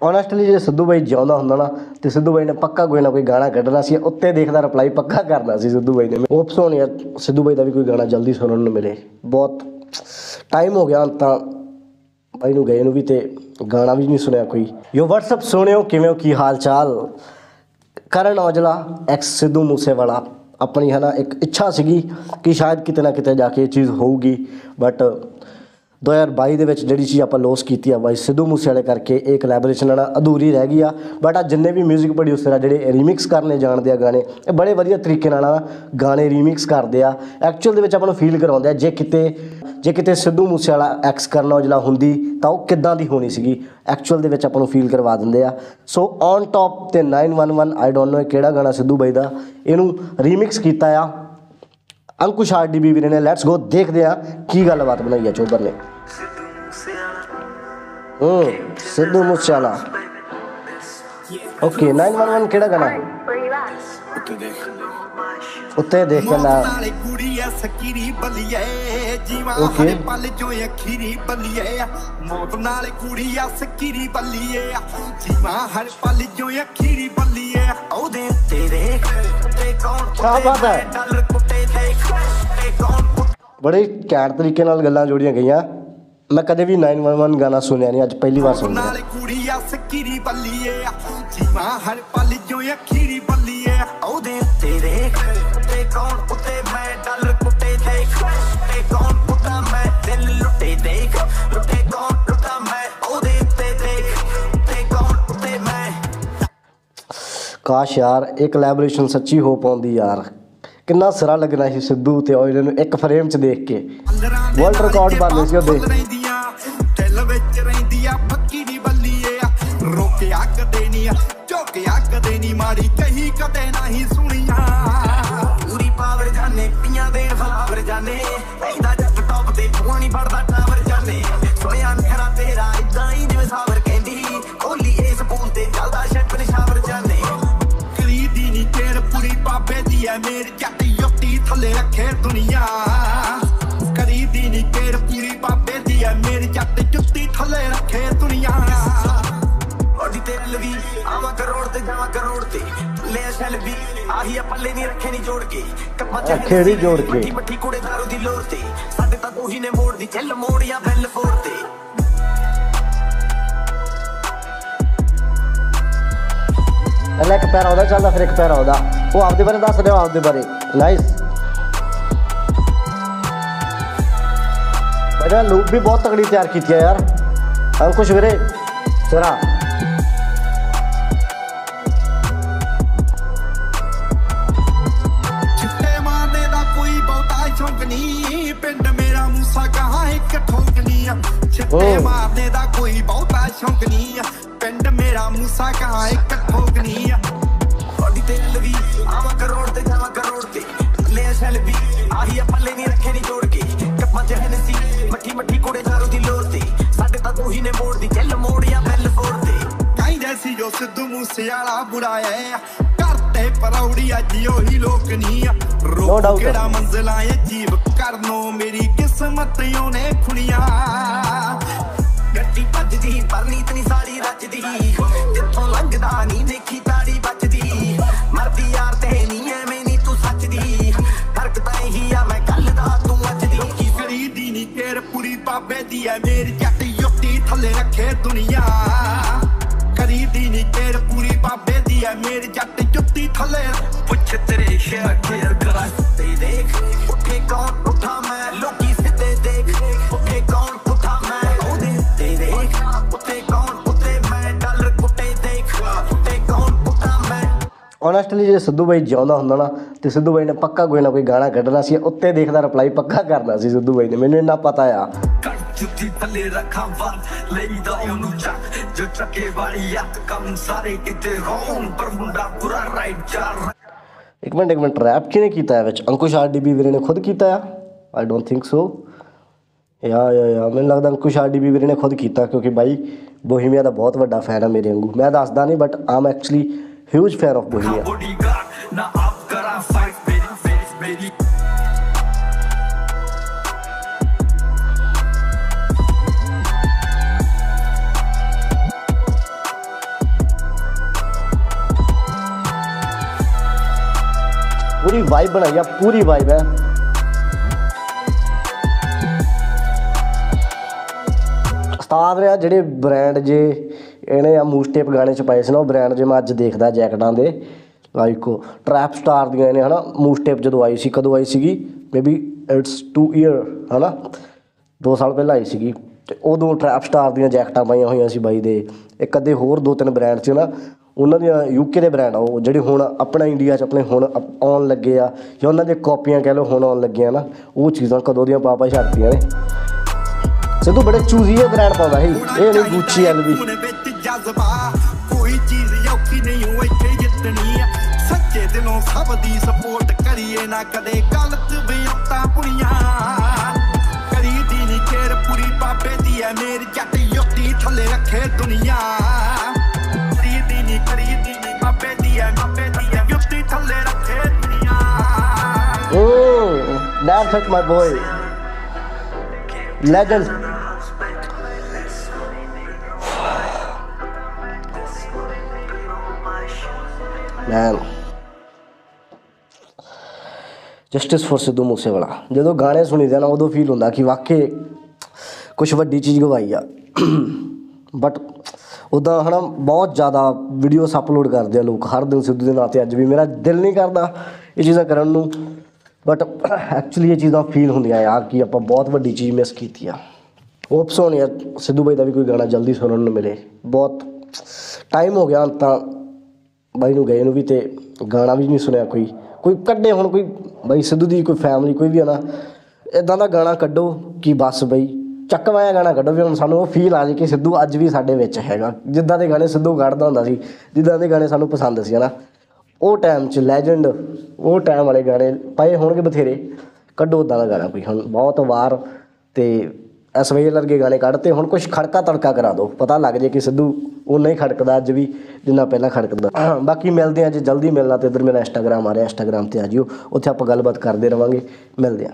Honestly ਜੇ ਸਿੱਧੂ ਬਾਈ ਜਿਉਂਦਾ ਹੁੰਦਾ ਨਾ, ਤੇ ਸਿੱਧੂ ਬਾਈ ਨੇ ਪੱਕਾ ਕੋਈ ਨਾ ਕੋਈ ਗਾਣਾ ਕੱਢਣਾ ਸੀ, ਉੱਤੇ ਦੇਖਦਾ ਰਿਪਲਾਈ ਪੱਕਾ ਕਰਨਾ ਸੀ ਸਿੱਧੂ ਬਾਈ ਨੇ। ਹੋਪਸ ਹੋਣ ਯਾਰ ਸਿੱਧੂ ਬਾਈ ਦਾ ਵੀ ਕੋਈ ਗਾਣਾ ਜਲਦੀ ਸੁਣਨ ਨੂੰ ਮਿਲੇ। ਬਹੁਤ ਟਾਈਮ ਹੋ ਗਿਆ ਤਾਂ ਬਾਈ ਨੂੰ ਗਏ ਨੂੰ ਵੀ ਤੇ ਗਾਣਾ ਵੀ ਨਹੀਂ ਸੁਣਿਆ ਕੋਈ। ਯੋ WhatsApp ਸੁਣਿਓ, ਕਿਵੇਂ ਹੋ? ਕੀ ਹਾਲ ਚਾਲ ਕਰਨ ਔਜਲਾ ਐਕਸ ਸਿੱਧੂ ਮੂਸੇਵਾਲਾ। ਆਪਣੀ ਹੈ ਨਾ ਇੱਕ ਇੱਛਾ ਸੀਗੀ ਕਿ ਸ਼ਾਇਦ ਕਿਤੇ ਨਾ ਕਿਤੇ ਜਾ ਕੇ ਇਹ ਚੀਜ਼ ਹੋਊਗੀ ਬਟ 2022 ਦੇ ਵਿੱਚ ਜਿਹੜੀ ਚੀਜ਼ ਆਪਾਂ ਲੋਸ ਕੀਤੀ ਆ, ਬਾਈ ਸਿੱਧੂ ਮੂਸੇਵਾਲੇ ਕਰਕੇ ਇਹ ਕੋਲੈਬੋਰੇਸ਼ਨ ਨਾ ਅਧੂਰੀ ਰਹਿ ਗਈ ਆ। ਬਟ ਆ ਜਿੰਨੇ ਵੀ 뮤직 ਪ੍ਰੋਡਿਊਸਰ ਆ, ਜਿਹੜੇ ਰੀਮਿਕਸ ਕਰਨੇ ਜਾਣਦੇ ਆ ਗਾਣੇ, ਇਹ ਬੜੇ ਵਧੀਆ ਤਰੀਕੇ ਨਾਲ ਗਾਣੇ ਰੀਮਿਕਸ ਕਰਦੇ ਆ। ਐਕਚੁਅਲ ਦੇ ਵਿੱਚ ਆਪਾਂ ਨੂੰ ਫੀਲ ਕਰਾਉਂਦੇ ਆ, ਜੇ ਕਿਤੇ ਜੇ ਕਿਤੇ ਸਿੱਧੂ ਮੂਸੇਵਾਲਾ ਐਕਸ ਕਰਨ ਔਜਲਾ ਹੁੰਦੀ, ਤਾਂ ਉਹ ਕਿੱਦਾਂ ਦੀ ਹੋਣੀ ਸੀਗੀ? ਐਕਚੁਅਲ ਦੇ ਵਿੱਚ ਆਪਾਂ ਨੂੰ ਫੀਲ ਕਰਵਾ ਦਿੰਦੇ ਆ। ਸੋ ਔਨ ਟੌਪ ਤੇ 911 ਆਈ ਡੋਨਟ ਨੋ ਕਿਹੜਾ ਗਾਣਾ ਸਿੱਧੂ ਬਾਈ ਦਾ, ਇਹਨੂੰ ਰੀਮਿਕਸ ਕੀਤਾ ਆ। ਅੰਕੁਸ਼ ਆਰਡੀਬੀ ਵੀਰੇ ਨੇ ਲੈਟਸ ਗੋ ਦੇਖਦੇ ਆ ਕੀ ਗੱਲਬਾਤ ਬਣਾਈ ਆ ਚੋਬਰ ਨੇ ਹੂੰ ਸਿੱਧੂ ਮੂਸੇਵਾਲਾ ਓਕੇ 911 ਕਿਹੜਾ ਗਾਣਾ ਹੈ ਉੱਤੇ ਦੇਖ ਕੇ ਨਾ ਨਾਲੇ ਕੁੜੀ ਐ ਸਕੀਰੀ ਬੱਲੀਏ ਜੀਵਾ Okay. ਹਰੇ ਪਲ ਚੋਂ ਅਖੀਰੀ ਬੱਲੀਏ ਮੌਤ ਨਾਲੇ ਕੁੜੀ ਐ ਸਕੀਰੀ ਬੱਲੀਏ ਜੀਵਾ ਹਰ ਪਲ ਚੋਂ ਅਖੀਰੀ ਬੱਲੀਏ ਉਹਦੇ ਉੱਤੇ ਦੇਖ ਤੇ ਕੌਣ ਕਿਆ ਬਾਤ ਹੈ? ਡਾਲਰ ਕੁੱਟੇ ਦੇਖ ਤੇ ਕੌਣ ਕੁੱਟੇ ਬੜੇ ਘੈਂਟ ਤਰੀਕੇ ਨਾਲ ਗੱਲਾਂ ਜੋੜੀਆਂ ਗਈਆਂ। ਮੈਂ ਕਦੇ ਵੀ 911 ਗਾਣਾ ਸੁਣਿਆ ਨਹੀਂ ਅੱਜ ਪਹਿਲੀ ਵਾਰ ਸੁਣ ਰਿਹਾ ਕੁੜੀ ਐ ਸਕੀਰੀ ਬੱਲੀਏ ਜੀਵਾ ਹਰ ਪਲ ਚੋਂ ਅਖੀਰੀ ਬੱਲੀਏ ਉਹਦੇ ਦੇਖ ਤੇ ਕੌਣ ਉੱਤੇ ਮੈਂ ਡਾਲਰ ਕੁੱਟੇ ਦੇਖ। ਤੇ ਕੌਣ ਕੁੱਟਾ ਮੈਂ ਦਿਲ ਲੁੱਟੇ ਦੇਖ। ਲੁੱਟੇ ਕੌਣ ਲੁੱਟਾ ਮੈਂ ਉਹਦੇ ਉੱਤੇ ਦੇਖ। ਤੇ ਕੌਣ ਉੱਤੇ ਮੈਂ ਕਾਸ਼ ਯਾਰ ਇਹ ਕੋਲੈਬੋਰੇਸ਼ਨ ਸੱਚੀ ਹੋ ਪਾਉਂਦੀ ਯਾਰ। ਕਿੰਨਾ ਸਿਰਾ ਲੱਗਣਾ ਸੀ ਸਿੱਧੂ ਤੇ ਔਜਲੇ ਨੂੰ ਇੱਕ ਫਰੇਮ 'ਚ ਦੇਖ ਕੇ। ਵਰਲਡ World record ਬਣ ਗਏ ਸੀ ਉਹਦੇ। ਦਿਲ ਵਿੱਚ ਰਹਿੰਦੀ ਆ, ਪੱਕੀ ਦੀ ਬੱਲੀਏ ਰੋਕਿਆ ਕਦੇ ਨਹੀਂ ਝੋਕਿਆ ਕਦੇ ਨਹੀਂ ਮਾੜੀ ਕਹੀ ਕਦੇ ਨਹੀਂ ਸੁਣੀਆਂ। ਪੂਰੀ ਪਾਵਰ ਜਾਨੇ, ਪੀਆਂ ਦੇਣ ਫਲਾਵਰ ਜਾਨੇ ਐ ਮੇਰੀ ਜੱਟ ਯੁੱਤੀ ਥੱਲੇ ਰੱਖੇ ਦੁਨੀਆ ਕਰੀਦੀ ਨੀ ਤੇਰ ਪੂਰੀ ਬਾਬੇ ਦੀ ਐ ਮੇਰੀ ਜੱਟ ਜੁੱਤੀ ਥੱਲੇ ਰੱਖੇ ਦੁਨੀਆ ਓਡੀ ਤੇ ਲਵੀ ਆਵਾ ਕਰੋੜ ਤੇ ਜਾਵਾ ਕਰੋੜ ਤੇ ਲੈ ਸ਼ੈਲ ਵੀ ਆਹੀ ਆ ਪੱਲੇ ਨਹੀਂ ਰੱਖੇ ਨਹੀਂ ਜੋੜ ਕੇ ਕੱਪਾ ਚ ਰੱਖੇ ਨੀ ਜੋੜ ਕੇ। ਮੱਠੀ ਮੱਠੀ ਕੁੜੇ ਦਾਰੂ ਦੀ ਲੋਰ ਤੇ ਸਾਡੇ ਤਾਂ ਤੂੰ ਹੀ ਨੇ ਮੋੜ ਦੀ ਚੱਲ ਮੋੜਿਆ ਬੈਲ ਫੋਰ ਤੇ ਪਹਿਲਾਂ ਇੱਕ ਪੈਰਾ ਉਹਦਾ ਚੱਲਦਾ ਫਿਰ ਇੱਕ ਪੈਰਾ ਉਹਦਾ। ਉਹ ਆਪਦੇ ਬਾਰੇ ਦੱਸ ਰਿਹਾ ਆਪਦੇ ਬਾਰੇ। ਨਾਈਸ ਬੜਾ ਲੂਪ ਵੀ ਬਹੁਤ ਤਗੜੀ ਤਿਆਰ ਕੀਤੀ ਹੈ ਯਾਰ। ਅੰਕੁਸ਼ ਵੀਰੇ। ਜਰਾ। ਚਿੱਟੇ ਮਾਰਨੇ ਦਾ ਕੋਈ ਬਹੁਤਾ ਸ਼ੌਂਕ ਨਹੀਂ। ਪਿੰਡ ਮੇਰਾ ਮੂਸਾ ਕਹਾ ਇੱਕ ਚਿੱਟੇ। ਮਾਰਨੇ ਦਾ ਕੋਈ ਬਹੁਤਾ ਸ਼ੌਂਕ ਨਹੀਂ ਆ। ਪਿੰਡ ਮੇਰਾ ਮੂਸਾ ਕਹਾ ਇੱਕ ਸਾਡੇ ਤਾਂ ਤੂੰ ਹੀ ਨੇ ਮੋੜ ਦੀ ਚੱਲ ਮੋੜਿਆ ਬੈਲ ਤੇ। ਕਹਿੰਦੇ ਸੀ ਜੋ ਸਿੱਧੂ ਮੂਸੇ ਵਾਲਾ ਬੁੜਾਇਆ ਕਰਤੇ ਪਰੌੜੀ ਅੱਜ ਉਹੀ ਲੋਕ ਨਹੀਂ ਆ। doubt. ਕਿਹੜਾ ਮੰਜ਼ਲਾਂ ਅਜੀਬ ਕਰਨੋਂ ਮੇਰੀ ਕਿਸਮਤ ਉਹਨੇ ਖੁਣੀਆਂ। ਗੱਡੀ ਭੱਜਦੀ ਪਰ ਨੀਤ ਨਹੀਂ ਸਾੜੀ ਰੱਜਦੀ। ਜਿੱਥੋਂ ਲੰਘਦਾ ਨਹੀਂ ਦੇਖੀ ਤਾੜੀ ਬਚਦੀ ਮਰਦੀ ਯਾਰ ਤੇ ਨਹੀਂ ਐਵੇਂ ਨਹੀਂ ਤੂੰ ਸੱਚਦੀ। ਫ਼ਰਕ ਤਾਂ ਇਹੀ ਆ ਮੈਂ ਕੱਲ ਦਾ ਤੂੰ ਅੱਜ ਦੀ। ਕੀ ਖਰੀਦੀ ਨਹੀਂ ਕੇਰ ਪੂਰੀ ਬਾਬੇ ਦੀ ਐ ਮੇਰੀ ਜੱਟ ਯੁੱਤੀ ਥੱਲੇ ਰੱਖੇ ਦੁਨੀਆ। ਕਰੀਦੀ ਨਹੀਂ ਕੇਰ ਪੂਰੀ ਬਾਬੇ ਦੀ ਐ ਮੇਰੀ ਜੱਟ ਜੁੱਤੀ ਥੱਲੇ। ਪੁੱਛ ਤੇਰੇ ਸ਼ੇਰ ਕੇਰ ਕਰਾ ਤੇ ਦੇਖ। ਉੱਠੇ ਕੌਣ ਉੱਠਾ ਮੈਂ ਲੋਕੀ ਸਿੱਧੇ ਦੇਖ। ਉੱਠੇ ਕੌਣ ਉੱਠਾ ਮੈਂ ਉਹਦੇ ਉੱਤੇ ਦੇਖ। ਉੱਤੇ ਕੌਣ ਉੱਤੇ ਮੈਂ ਡਾਲਰ ਕੁੱਟੇ ਦੇਖ। ਉੱਤੇ ਕੌਣ ਉੱਠਾ ਮੈਂ। ਓਨੈਸਟਲੀ ਜੇ ਸਿੱਧੂ ਬਾਈ ਜਿਉਂਦਾ ਹੁੰਦਾ ਨਾ ਤੇ ਸਿੱਧੂ ਬਾਈ ਨੇ ਪੱਕਾ ਕੋਈ ਨਾ ਕੋਈ ਗਾਣਾ ਕੱਢਣਾ ਸੀ ਉੱਤੇ ਦੇਖਦਾ ਰਿਪਲਾਈ ਪੱਕਾ ਕਰਨਾ ਸੀ ਸਿੱਧੂ ਬਾਈ ਨੇ ਮੈਨੂੰ ਇੰਨਾ ਪਤਾ ਆ। ਜੁੱਤੀ ਥੱਲੇ ਰੱਖਾਂ ਵਾਲ ਲਈਦਾ ਉਹਨੂੰ ਚੱਕ। ਜੋ ਚੱਕੇ ਵਾਲੀ ਅੱਤ ਕੰਮ ਸਾਰੇ ਕਿਤੇ ਰੋਣ ਪਰ ਮੁੰਡਾ ਪੂਰਾ ਰਾਈਟ ਚਾਰ ਇੱਕ ਮਿੰਟ ਇੱਕ ਮਿੰਟ ਰੈਪ ਕਿਹਨੇ ਕੀਤਾ ਹੈ ਵਿੱਚ? ਅੰਕੁਸ਼ ਆਰਡੀਬੀ ਵੀਰੇ ਨੇ ਖੁਦ ਕੀਤਾ ਆ? ਆਈ ਡੋਨਟ ਥਿੰਕ ਸੋ ਯਾ ਯਾ ਯਾ ਮੈਨੂੰ ਲੱਗਦਾ ਅੰਕੁਸ਼ ਆਰਡੀਬੀ ਵੀਰੇ ਨੇ ਖੁਦ ਕੀਤਾ ਕਿਉਂਕਿ ਬਾਈ ਬੋਹੀਮੀਆ ਦਾ ਬਹੁਤ ਵੱਡਾ ਫੈਨ ਆ ਮੇਰੇ ਵਾਂਗੂ। ਮੈਂ ਦੱਸਦਾ ਨਹੀਂ but I'm actually huge fan of Bohemia. ਨਾ ਆਪ ਕਰਾਂ ਫਾਈਟ ਮੇਰੀ ਮੇਰੀ ਪੂਰੀ ਵਾਈਬ ਬਣਾਈ ਆ, ਪੂਰੀ ਵਾਈਬ ਹੈ। ਉਸਤਾਦ ਨੇ ਜਿਹੜੇ ਬ੍ਰਾਂਡ ਜੇ, ਇਹਨੇ ਆ ਮੂਸਟੇਪ ਗਾਣੇ ਚ ਪਾਏ ਸੀ ਨਾ, ਉਹ ਬ੍ਰਾਂਡ ਜੇ ਮੈਂ ਅੱਜ ਦੇਖਦਾ ਜੈਕਟਾਂ ਦੇ। ਲਾਈਕ ਟਰੈਪ ਸਟਾਰ ਦੀਆਂ ਨੇ, ਹਨਾ ਮੂਸਟੇਪ ਜਦੋਂ ਆਈ ਸੀ, ਕਦੋਂ ਆਈ ਸੀਗੀ? ਮੇਬੀ ਇਟਸ 2 ਇਅਰ ਹਨਾ? 2 ਸਾਲ ਪਹਿਲਾਂ ਆਈ ਸੀਗੀ। ਤੇ ਉਦੋਂ ਟਰੈਪ ਸਟਾਰ ਦੀਆਂ ਜੈਕਟਾਂ ਪਾਈਆਂ ਹੋਈਆਂ ਸੀ ਬਾਈ ਦੇ। ਇੱਕ ਅੱਧੇ ਹੋਰ ਦੋ ਤਿੰਨ ਬ੍ਰਾਂਡ ਸੀ ਨਾ ਉਹਨਾਂ ਦੀਆਂ ਯੂਕੇ ਦੇ ਬ੍ਰਾਂਡ ਆ, ਉਹ ਜਿਹੜੇ ਹੁਣ ਆਪਣਾ ਇੰਡੀਆ 'ਚ ਆਪਣੇ ਹੁਣ ਅਪ- ਆਉਣ ਲੱਗੇ ਆ, ਜਾਂ ਉਹਨਾਂ ਦੇ ਕਾਪੀਆਂ ਕਹਿ ਲਓ ਹੁਣ ਆਉਣ ਲੱਗੀਆਂ ਨਾ, ਉਹ ਚੀਜ਼ਾਂ ਕਦੋਂ ਦੀਆਂ ਪਾਪਾ ਛੱਡਤੀਆਂ ਨੇ। ਸਿੱਧੂ ਬੜੇ ਚੂਜ਼ੀਏ ਬ੍ਰਾਂਡ ਪਾਉਂਦਾ ਸੀ, ਇਹ ਨਹੀਂ ਗੁੱਚੀ ਐਲਵੀ ਹੁਣ ਵਿੱਚ ਜਜ਼ਬਾ, ਕੋਈ ਚੀਜ਼ ਔਖੀ ਨਹੀਂ ਉਹ ਇੱਥੇ ਜਿੱਤਣੀ ਆ। ਸੱਚੇ ਦਿਲੋਂ ਸਭ ਦੀ ਸਪੋਰਟ ਕਰੀਏ ਨਾ ਕਦੇ ਗਲਤ ਵਿਉਂਤਾਂ ਪੁਣੀਆਂ ਕਰੀਦੀ ਨਹੀਂ ਕੇਰ ਪੂਰੀ ਬਾਬੇ ਦੀ ਐ ਮੇਰੀ ਜੱਟ ਯੁੱਤੀ ਥੱਲੇ ਰੱਖੇ ਦੁਨੀਆ। Oh, that's my boy. Legend. Man. Justice for Sidhu Moosewala ਜਦੋਂ ਗਾਣੇ ਸੁਣੀਦੇ ਨਾ ਉਦੋਂ ਫੀਲ ਹੁੰਦਾ ਕਿ ਵਾਕਈ ਕੁਝ ਵੱਡੀ ਚੀਜ਼ ਗਵਾਈ ਆ ਬਟ ਉਦਾਂ ਹਨਾ ਬਹੁਤ ਜ਼ਿਆਦਾ ਵੀਡੀਓਸ ਅਪਲੋਡ ਕਰਦੇ ਆ ਲੋਕ ਹਰ ਦਿਨ ਸਿੱਧੂ ਦੇ ਨਾਂ ਤੇ ਅੱਜ ਵੀ ਮੇਰਾ ਦਿਲ ਨਹੀਂ ਕਰਦਾ ਇਹ ਚੀਜ਼ਾਂ ਕਰਨ ਨੂੰ ਬਟ ਐਕਚੁਅਲੀ ਇਹ ਚੀਜ਼ਾਂ ਫੀਲ ਹੁੰਦੀਆਂ ਯਾਰ ਕਿ ਆਪਾਂ ਬਹੁਤ ਵੱਡੀ ਚੀਜ਼ ਮਿਸ ਕੀਤੀ ਆ। ਹੋਪਸ ਹੋਣ ਯਾਰ ਸਿੱਧੂ ਬਾਈ ਦਾ ਵੀ ਕੋਈ ਗਾਣਾ ਜਲਦੀ ਸੁਣਨ ਨੂੰ ਮਿਲੇ। ਬਹੁਤ ਟਾਈਮ ਹੋ ਗਿਆ ਤਾਂ ਬਾਈ ਨੂੰ ਗਏ ਨੂੰ ਵੀ ਤੇ ਗਾਣਾ ਵੀ ਨਹੀਂ ਸੁਣਿਆ ਕੋਈ। ਕੋਈ ਕੱਢੇ ਹੁਣ ਕੋਈ ਬਾਈ ਸਿੱਧੂ ਦੀ ਕੋਈ ਫੈਮਿਲੀ ਕੋਈ ਵੀ ਆ ਨਾ ਇਦਾਂ ਦਾ ਗਾਣਾ ਕੱਢੋ ਕਿ ਬਸ ਬਈ, ਚੱਕਵਾਇਆ ਗਾਣਾ ਕੱਢੋ ਵੀ ਹੁਣ ਸਾਨੂੰ ਉਹ ਫੀਲ ਆ ਜੇ ਕਿ ਸਿੱਧੂ ਅੱਜ ਵੀ ਸਾਡੇ ਵਿੱਚ ਹੈਗਾ। ਜਿੱਦਾਂ ਦੇ ਗਾਣੇ ਸਿੱਧੂ ਕੱਢਦਾ ਹੁੰਦਾ ਸੀ, ਜਿੱਦਾਂ ਦੇ ਗਾਣੇ ਸਾਨੂੰ ਪਸੰਦ ਸੀ ਹਨਾ ਉਹ ਟਾਈਮ 'ਚ ਲੈਜੈਂਡ ਉਹ ਟਾਈਮ ਵਾਲੇ ਗਾਣੇ ਪਏ ਹੋਣਗੇ ਬਥੇਰੇ। ਕੱਢੋ ਉਦਾਂ ਦਾ ਗਾਣਾ ਕੋਈ, ਹੁਣ ਬਹੁਤ ਵਾਰ ਤੇ ਇਸ ਵੇਲੇ ਵਰਗੇ ਗਾਣੇ ਕੱਢਤੇ, ਹੁਣ ਕੁਝ ਖੜਕਾ ਤੜਕਾ ਕਰਾ ਦਿਓ। ਪਤਾ ਲੱਗ ਜੇ ਕਿ ਸਿੱਧੂ ਉਹ ਨਹੀਂ ਖੜਕਦਾ ਅੱਜ ਵੀ, ਜਿੰਨਾ ਪਹਿਲਾਂ ਖੜਕਦਾ। ਬਾਕੀ ਮਿਲਦੇ ਆ ਜੇ, ਜਲਦੀ ਮਿਲਣਾ ਤੇ ਇਧਰ ਮੇਰਾ ਇੰਸਟਾਗ੍ਰਾਮ ਆ ਰਿਹਾ ਇੰਸਟਾਗ੍ਰਾਮ ਤੇ ਆ ਜਿਓ। ਉੱਥੇ ਆਪਾਂ ਗੱਲਬਾਤ ਕਰਦੇ ਰਵਾਂਗੇ। ਮਿਲਦੇ ਆ